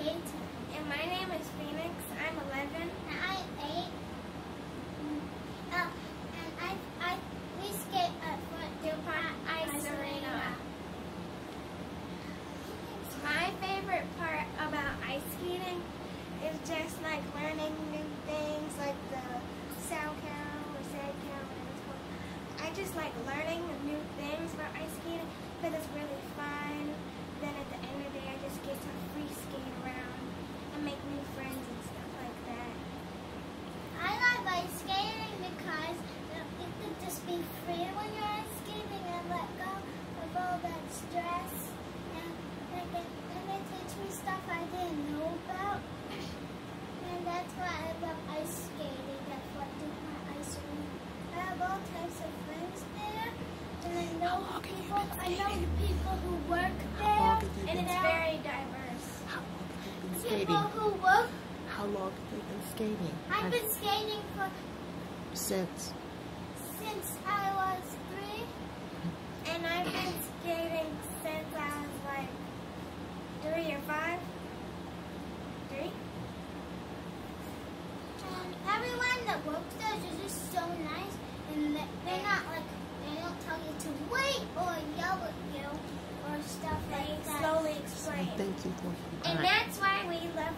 Peyton. And my name is Phoenix. I'm 11. And I'm eight. Mm, Uh, and I, I, we skate at Fort DuPont Ice Arena. My favorite part about ice skating is just like learning new things, like the sound count or sad count. whatever it's called. I just like learning new things about ice skating because it's really fun. Then at the end of the day, I just get to free skate around and make new friends and stuff like that. I like ice skating because you could just be free when you're ice skating and let go of all that stress. And, and, it, and it teach me stuff I didn't know about. And that's why I love ice skating at Fort DuPont Ice Arena. I have all types of friends there. And I know long have you people, I know people who work there. long have you And it's very diverse. How long have you been People skating? who work. How long have you been skating? I've been skating for Since. since I was three. And I've been skating since I was like three or five. Three? And everyone that works there is just so nice, and they- they're not like they don't tell you to wait or yell at you or stuff They like that. slowly explain. Thank you for And that's why we love